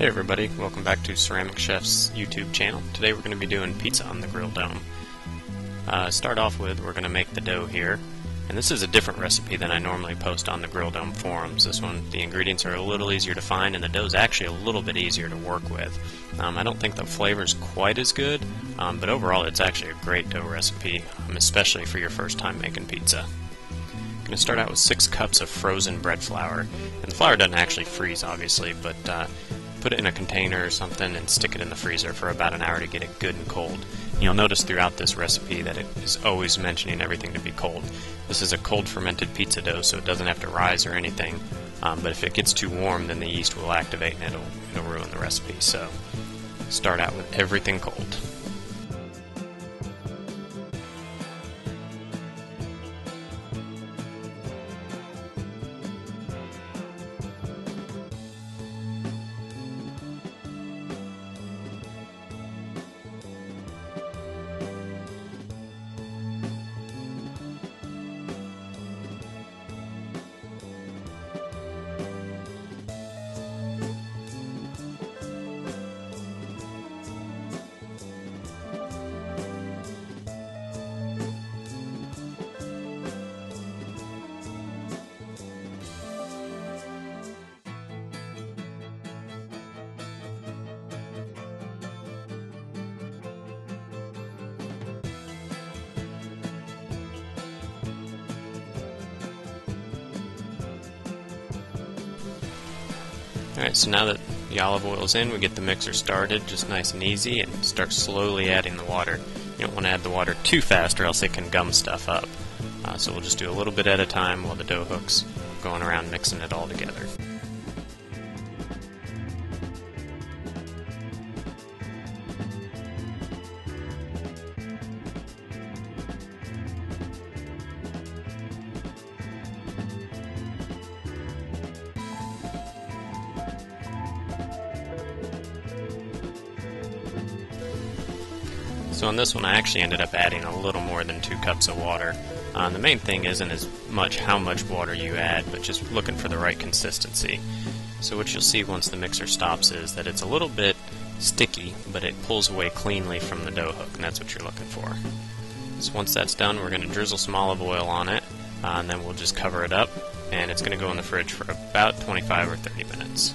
Hey everybody, welcome back to Ceramic Chef's YouTube channel. Today we're going to be doing pizza on the grill dome. Uh, start off with, we're going to make the dough here. And this is a different recipe than I normally post on the Grill Dome forums. This one, the ingredients are a little easier to find and the dough is actually a little bit easier to work with. Um, I don't think the flavor's quite as good, um, but overall it's actually a great dough recipe, um, especially for your first time making pizza. I'm going to start out with 6 cups of frozen bread flour. And the flour doesn't actually freeze, obviously, but uh, put it in a container or something and stick it in the freezer for about an hour to get it good and cold. You'll notice throughout this recipe that it is always mentioning everything to be cold. This is a cold fermented pizza dough, so it doesn't have to rise or anything. Um, but if it gets too warm, then the yeast will activate and it'll, it'll ruin the recipe. So start out with everything cold. Alright, so now that the olive oil is in, we get the mixer started, just nice and easy, and start slowly adding the water. You don't want to add the water too fast or else it can gum stuff up. Uh, so we'll just do a little bit at a time while the dough hooks going around mixing it all together. So on this one I actually ended up adding a little more than two cups of water. Uh, the main thing isn't as much how much water you add, but just looking for the right consistency. So what you'll see once the mixer stops is that it's a little bit sticky, but it pulls away cleanly from the dough hook, and that's what you're looking for. So once that's done, we're going to drizzle some olive oil on it, uh, and then we'll just cover it up, and it's going to go in the fridge for about 25 or 30 minutes.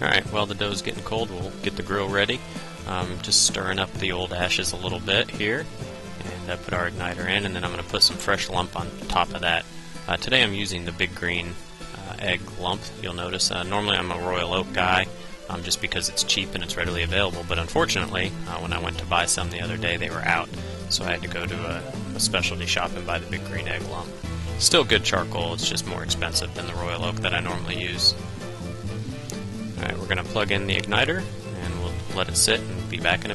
Alright, while the dough is getting cold, we'll get the grill ready. Um, just stirring up the old ashes a little bit here. And uh, put our igniter in, and then I'm going to put some fresh lump on top of that. Uh, today I'm using the big green uh, egg lump, you'll notice. Uh, normally I'm a Royal Oak guy, um, just because it's cheap and it's readily available, but unfortunately, uh, when I went to buy some the other day, they were out. So I had to go to a, a specialty shop and buy the big green egg lump. Still good charcoal, it's just more expensive than the Royal Oak that I normally use. We're going to plug in the igniter and we'll let it sit and be back in a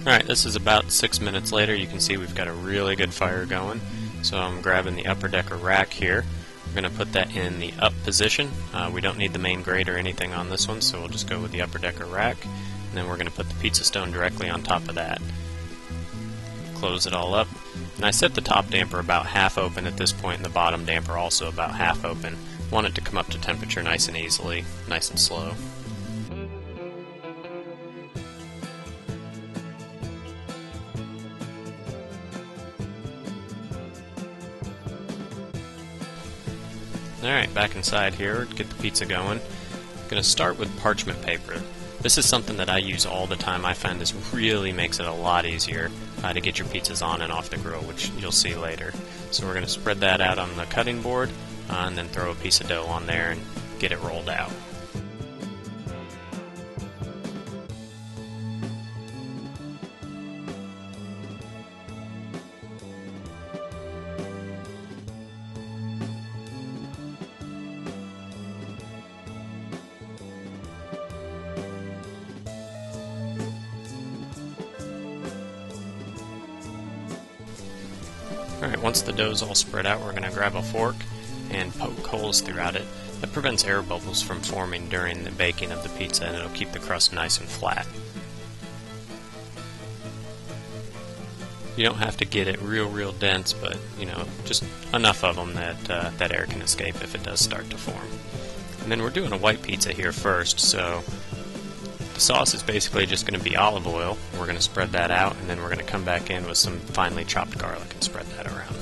Alright, this is about six minutes later. You can see we've got a really good fire going. So I'm grabbing the upper decker rack here. We're going to put that in the up position. Uh, we don't need the main grate or anything on this one, so we'll just go with the upper decker rack. And then we're going to put the pizza stone directly on top of that. Close it all up. And I set the top damper about half open at this point, and the bottom damper also about half open. Want it to come up to temperature nice and easily, nice and slow. Back inside here, to get the pizza going. I'm going to start with parchment paper. This is something that I use all the time. I find this really makes it a lot easier. uh, to get your pizzas on and off the grill, which you'll see later. So we're going to spread that out on the cutting board uh, and then throw a piece of dough on there and get it rolled out. Alright, once the dough's all spread out, we're going to grab a fork and poke holes throughout it. That prevents air bubbles from forming during the baking of the pizza and it'll keep the crust nice and flat. You don't have to get it real, real dense, but you know, just enough of them that uh, that air can escape if it does start to form. And then we're doing a white pizza here first, so the sauce is basically just going to be olive oil. We're going to spread that out, and then we're going to come back in with some finely chopped garlic and spread that around.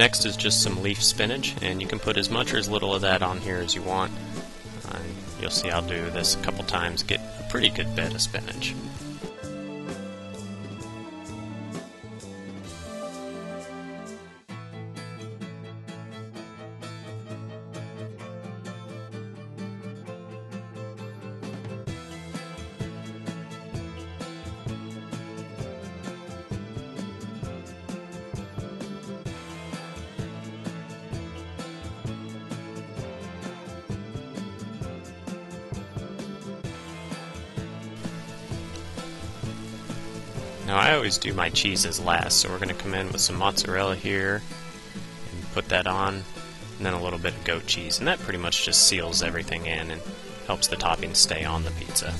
Next is just some leaf spinach, and you can put as much or as little of that on here as you want. Uh, you'll see I'll do this a couple times, get a pretty good bit of spinach. Now I always do my cheeses last, so we're going to come in with some mozzarella here and put that on, and then a little bit of goat cheese, and that pretty much just seals everything in and helps the toppings stay on the pizza.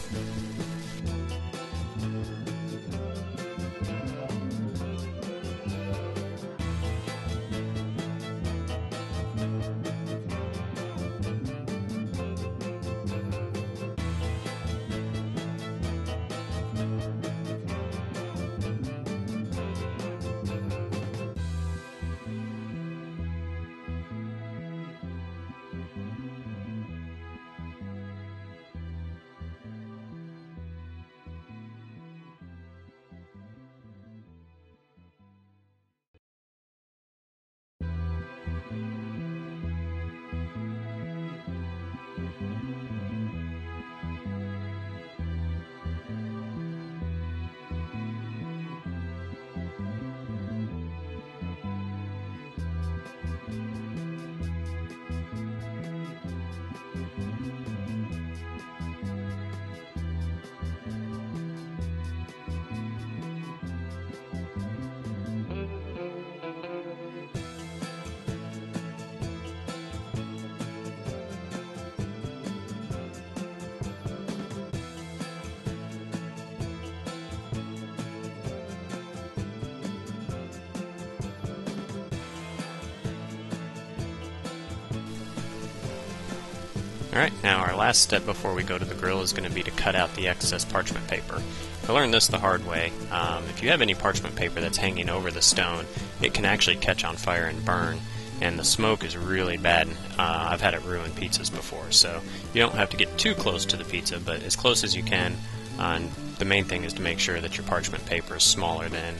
Alright, now our last step before we go to the grill is going to be to cut out the excess parchment paper. I learned this the hard way. Um, if you have any parchment paper that's hanging over the stone, it can actually catch on fire and burn, and the smoke is really bad. Uh, I've had it ruin pizzas before, so you don't have to get too close to the pizza, but as close as you can. Uh, and the main thing is to make sure that your parchment paper is smaller than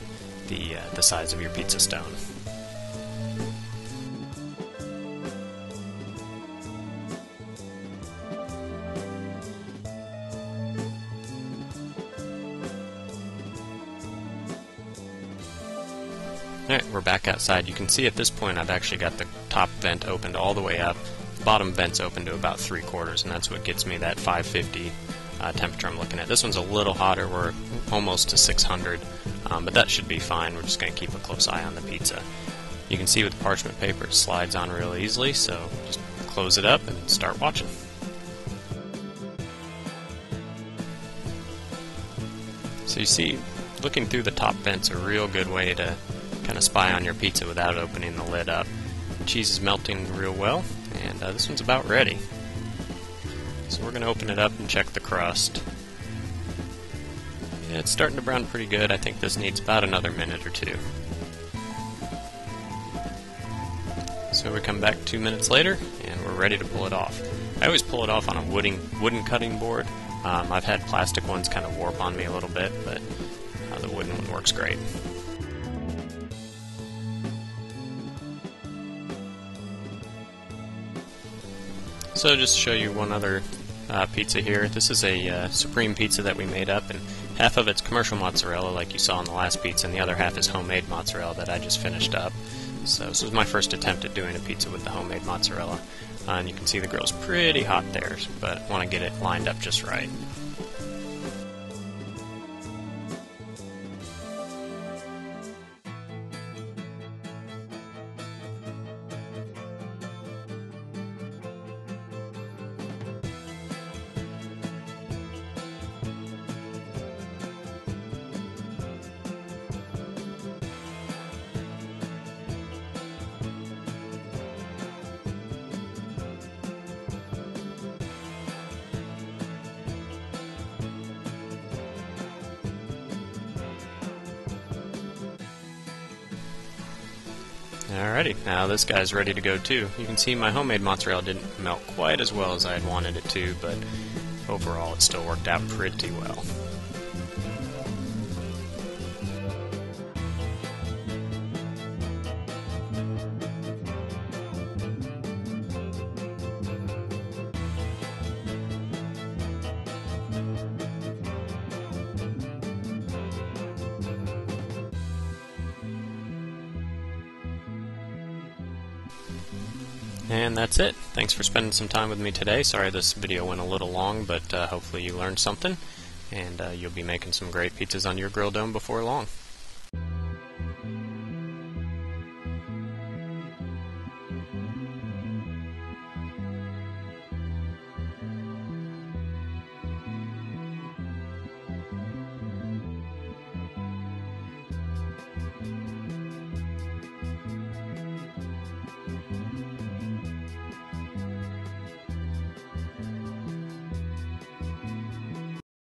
the, uh, the size of your pizza stone. Alright, we're back outside. You can see at this point I've actually got the top vent opened all the way up, bottom vent's open to about three quarters, and that's what gets me that 550 uh, temperature I'm looking at. This one's a little hotter. We're almost to 600, um, but that should be fine. We're just going to keep a close eye on the pizza. You can see with parchment paper it slides on real easily, so just close it up and start watching. So you see, looking through the top vent's a real good way to kind of spy on your pizza without opening the lid up. The cheese is melting real well, and uh, this one's about ready. So we're going to open it up and check the crust. Yeah, it's starting to brown pretty good. I think this needs about another minute or two. So we come back two minutes later, and we're ready to pull it off. I always pull it off on a wooden, wooden cutting board. Um, I've had plastic ones kind of warp on me a little bit, but uh, the wooden one works great. So just to show you one other uh, pizza here. This is a uh, supreme pizza that we made up, and half of it's commercial mozzarella, like you saw in the last pizza, and the other half is homemade mozzarella that I just finished up. So this was my first attempt at doing a pizza with the homemade mozzarella. Uh, and you can see the grill's pretty hot there, but want to get it lined up just right. Alrighty, now this guy's ready to go too. You can see my homemade mozzarella didn't melt quite as well as I had wanted it to, but overall it still worked out pretty well. And that's it. Thanks for spending some time with me today. Sorry this video went a little long, but uh, hopefully you learned something, and uh, you'll be making some great pizzas on your grill dome before long.